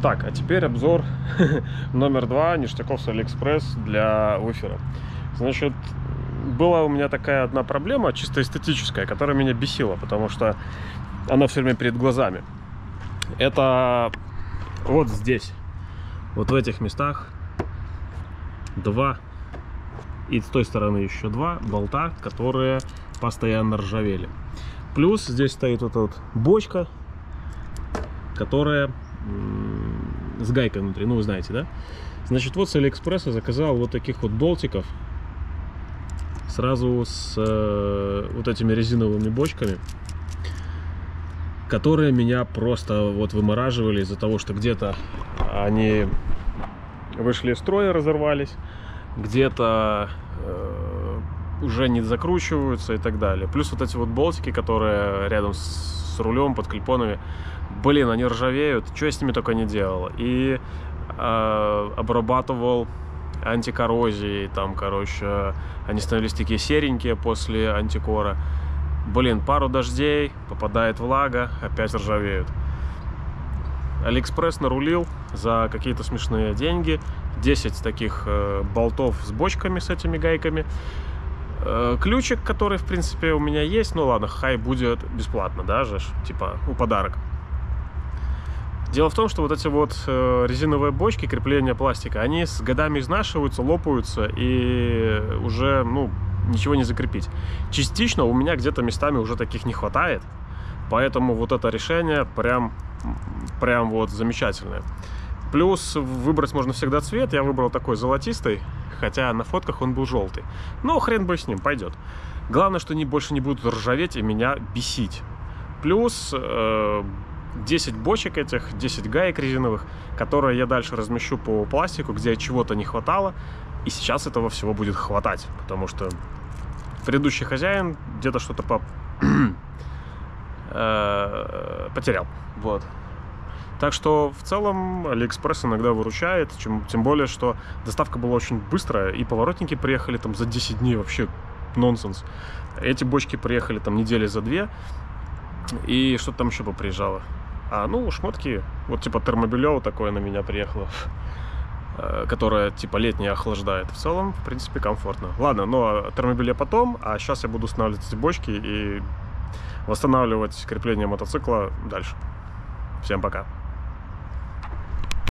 Так, а теперь обзор номер два ништяков с Алиэкспресс для выфера. Значит, была у меня такая одна проблема, чисто эстетическая, которая меня бесила, потому что она все время перед глазами. Это вот здесь, вот в этих местах два и с той стороны еще два болта, которые постоянно ржавели. Плюс здесь стоит вот эта вот бочка, которая с гайкой внутри, ну вы знаете, да? Значит, вот с Алиэкспресса заказал вот таких вот болтиков сразу с э, вот этими резиновыми бочками, которые меня просто вот вымораживали из-за того, что где-то они вышли из строя, разорвались, где-то э, уже не закручиваются и так далее. Плюс вот эти вот болтики, которые рядом с, рулем под клепонами, блин, они ржавеют, что я с ними только не делал. И э, обрабатывал антикоррозией, там, короче, они становились такие серенькие после антикора. Блин, пару дождей, попадает влага, опять ржавеют. Алиэкспресс нарулил за какие-то смешные деньги. 10 таких э, болтов с бочками, с этими гайками. Э, ключик, который, в принципе, у меня есть. Ну ладно, хай будет бесплатно, даже, типа, у подарок. Дело в том, что вот эти вот э, резиновые бочки крепления пластика, они с годами изнашиваются, лопаются и уже, ну, ничего не закрепить. Частично у меня где-то местами уже таких не хватает, поэтому вот это решение прям, прям вот замечательное. Плюс выбрать можно всегда цвет, я выбрал такой золотистый, хотя на фотках он был желтый. Но хрен бы с ним, пойдет. Главное, что они больше не будут ржаветь и меня бесить. Плюс э, 10 бочек этих, 10 гаек резиновых, которые я дальше размещу по пластику, где чего-то не хватало. И сейчас этого всего будет хватать, потому что предыдущий хозяин где-то что-то по... Э, потерял. Вот. Так что в целом Алиэкспресс иногда выручает, чем, тем более, что доставка была очень быстрая, и поворотники приехали там за 10 дней, вообще нонсенс. Эти бочки приехали там недели за две, и что-то там еще поприезжало. А, ну, шмотки, вот типа термобелево такое на меня приехало, э, которое типа летнее охлаждает. В целом, в принципе, комфортно. Ладно, но термобелье потом, а сейчас я буду устанавливать эти бочки и восстанавливать крепление мотоцикла дальше. Всем пока.